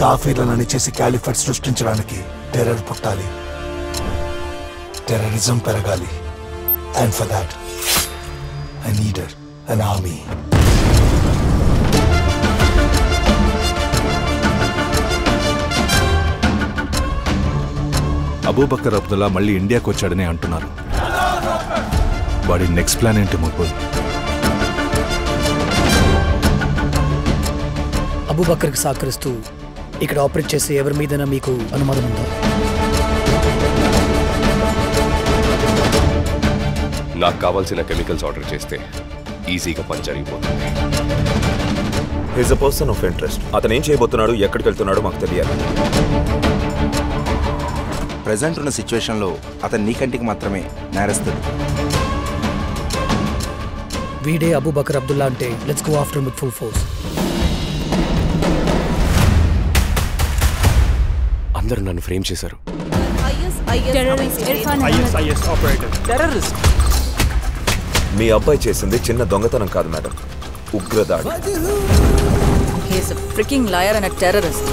కాఫీలను చేసి క్యాలిఫెట్ సృష్టించడానికి టెర్రర్ పుట్టాలి. టెర్రరిజం పెరగాలి. And for that I need an army Abubakar Abdullah మళ్ళీ ఇండియాకి వచ్చాడని అంటున్నారు. వాడి నెక్స్ట్ ప్లాన్ ఏంటి ముగ్గురు? అబూబక్కర్కి సహకరిస్తూ ఇక్కడ ఆపరేట్ చేసే ఎవరి మీదైనా మీకు అనుమానం ఉందా? నాకు కావాల్సిన కెమికల్స్ ఆర్డర్ చేస్తే ఈజీగా పని జరిగిపోతుంది. Is a person of interest అతను ఏం చేయబోతున్నాడు ఎక్కడికి వెళ్తున్నాడో మాకు తెలియాలి. ప్రజెంట్ ఉన్న సిచ్యువేషన్లో అతను నీ కంటికి మాత్రమే నేరస్తుడు. వీడే అబూబకర్ అబ్దుల్లా అంటే let's go after with full force అందరూ నన్ను ఫ్రేమ్ చేశారు. మీ అబ్బాయి చేసింది చిన్న దొంగతనం కాదు మేడం. ఉగ్రదాడి. He's a freaking liar and a terrorist.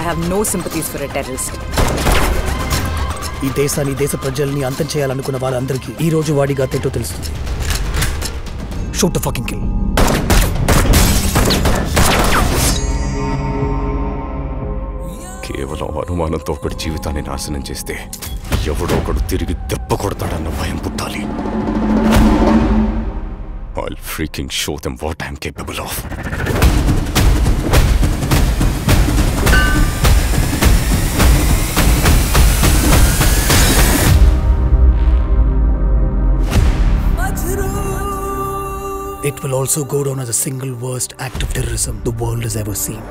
I have no sympathies for a terrorist. ఈ దేశాన్ని దేశ ప్రజల్ని అంతం చేయాలనుకున్న వాళ్ళందరికీ ఈ రోజు వాడి గతేటో తెలుస్తుంది. షూట్ ద ఫకింగ్ కిల్ కేవలం అనుమానంతో ఒకటి జీవితాన్ని నాశనం చేస్తే ఎవడో ఒకడు తిరిగి దెబ్బ కొడతాడన్న భయం పుట్టాలి I freaking show them what I'm capable of It will also go down as a single worst act of terrorism the world has ever seen.